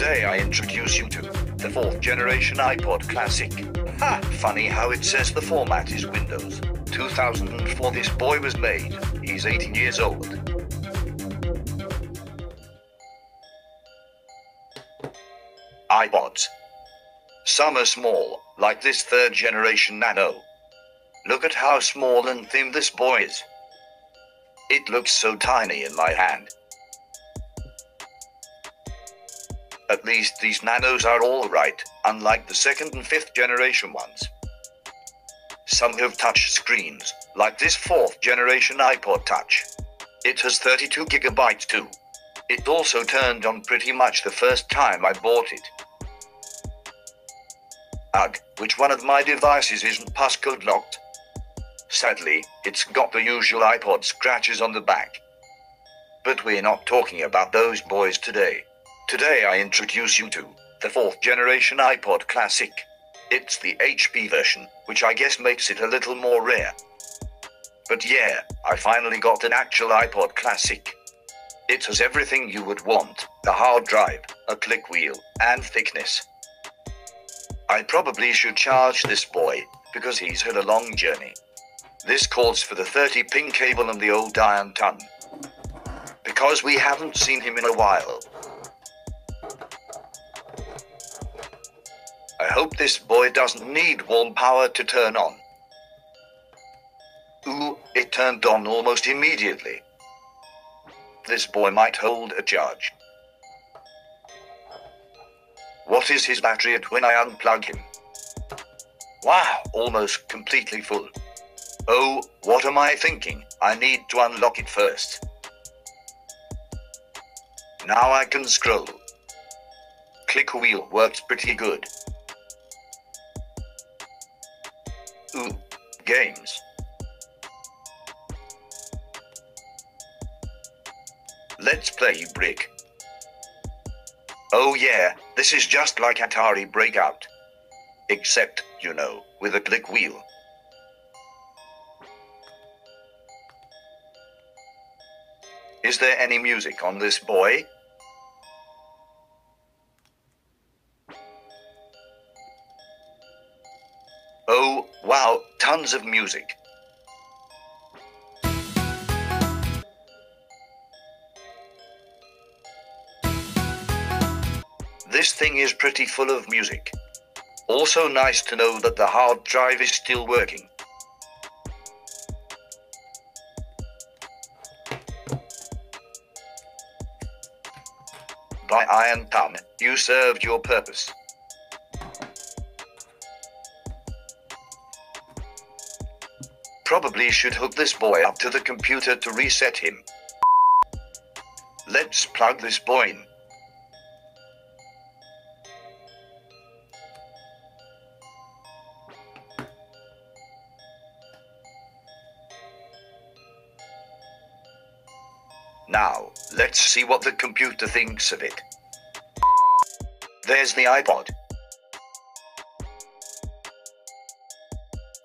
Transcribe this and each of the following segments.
Today I introduce you to the fourth generation iPod Classic. Ha! Funny how it says the format is Windows. 2004 this boy was made. He's 18 years old. iPods. Some are small, like this third generation Nano. Look at how small and thin this boy is. It looks so tiny in my hand. At least these nanos are alright, unlike the second and fifth generation ones. Some have touch screens, like this fourth generation iPod Touch. It has 32 gigabytes too. It also turned on pretty much the first time I bought it. Ugh, which one of my devices isn't passcode locked? Sadly, it's got the usual iPod scratches on the back. But we're not talking about those boys today. Today I introduce you to the fourth generation iPod Classic. It's the HP version, which I guess makes it a little more rare. But yeah, I finally got an actual iPod Classic. It has everything you would want a hard drive, a click wheel, and thickness. I probably should charge this boy, because he's had a long journey. This calls for the 30 pin cable and the old iron ton. Because we haven't seen him in a while. I hope this boy doesn't need warm power to turn on. Ooh, it turned on almost immediately. This boy might hold a charge. What is his battery at when I unplug him? Wow, almost completely full. Oh, what am I thinking? I need to unlock it first. Now I can scroll. Click wheel works pretty good. Games. Let's play Brick. Oh yeah, this is just like Atari Breakout. Except, you know, with a click wheel. Is there any music on this boy? Wow, tons of music. This thing is pretty full of music. Also nice to know that the hard drive is still working. By Iron Thumb, you served your purpose. Probably should hook this boy up to the computer to reset him. Let's plug this boy in. Now, let's see what the computer thinks of it. There's the iPod.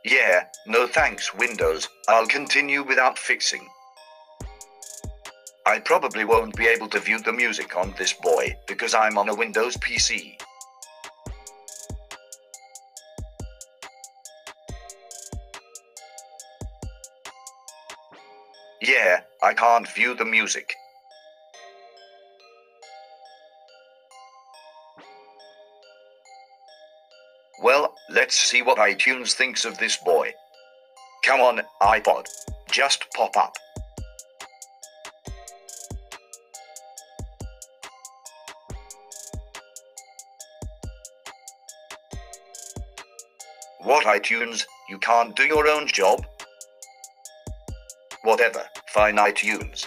Yeah, no thanks, Windows. I'll continue without fixing. I probably won't be able to view the music on this boy because I'm on a Windows PC. Yeah, I can't view the music. Let's see what iTunes thinks of this boy. Come on, iPod. Just pop up. What iTunes? You can't do your own job? Whatever, fine iTunes.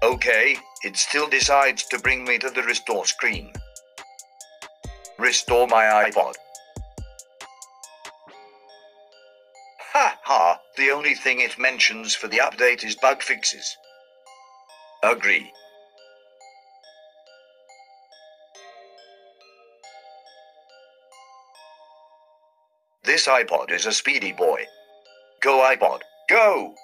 Okay, it still decides to bring me to the restore screen. Restore my iPod. The only thing it mentions for the update is bug fixes. Agree. This iPod is a speedy boy. Go iPod, go!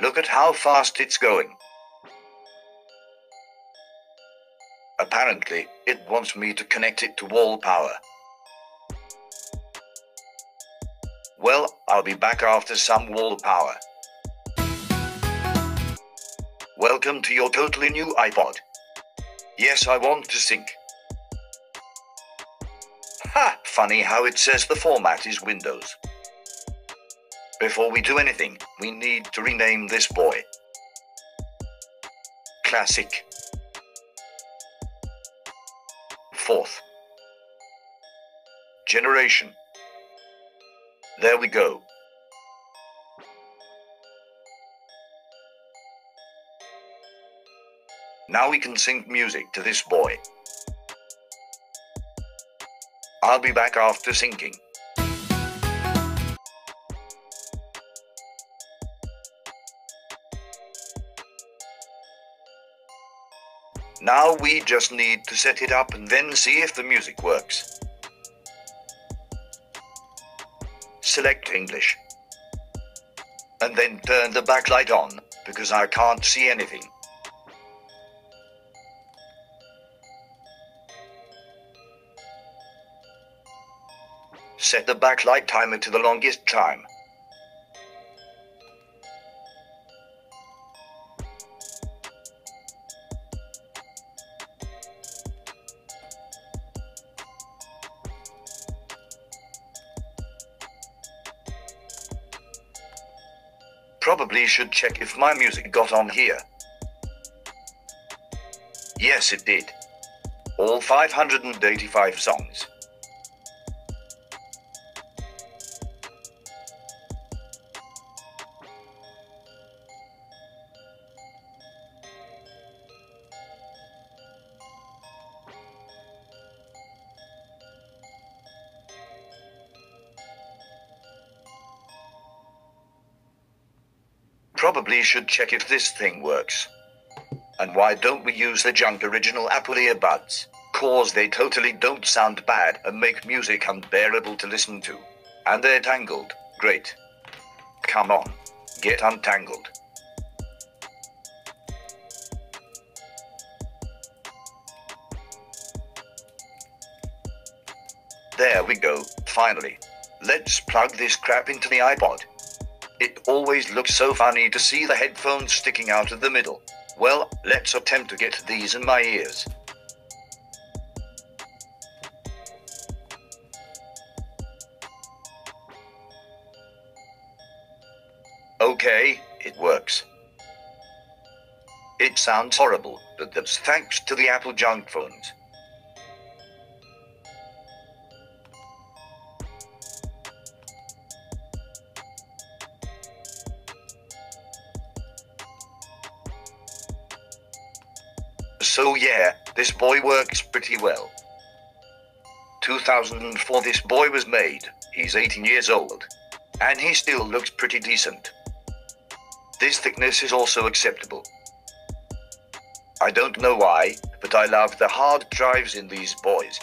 Look at how fast it's going. Apparently, it wants me to connect it to wall power. Well, I'll be back after some wall power. Welcome to your totally new iPod. Yes, I want to sync. Ha! Funny how it says the format is Windows. Before we do anything, we need to rename this boy. Classic. Fourth. Generation. There we go. Now we can sync music to this boy. I'll be back after syncing. Now we just need to set it up and then see if the music works. Select English. And then turn the backlight on, because I can't see anything. Set the backlight timer to the longest time. Probably should check if my music got on here. Yes, it did. All 585 songs. Probably should check if this thing works. And why don't we use the junk original Apple earbuds? Cause they totally don't sound bad and make music unbearable to listen to. And they're tangled. Great. Come on. Get untangled. There we go, finally. Let's plug this crap into the iPod. Always looks so funny to see the headphones sticking out of the middle. Well, let's attempt to get these in my ears. Okay, it works. It sounds horrible, but that's thanks to the Apple junk phones. So yeah, this boy works pretty well. 2004 this boy was made. He's 18 years old. And he still looks pretty decent. This thickness is also acceptable. I don't know why, but I love the hard drives in these boys.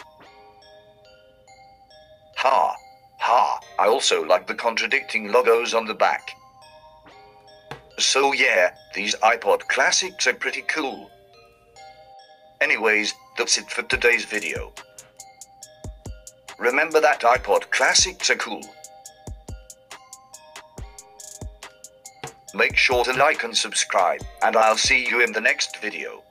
Ha, ha, I also like the contradicting logos on the back. So yeah, these iPod classics are pretty cool. Anyways, that's it for today's video. Remember that iPod classics are cool. Make sure to like and subscribe, and I'll see you in the next video.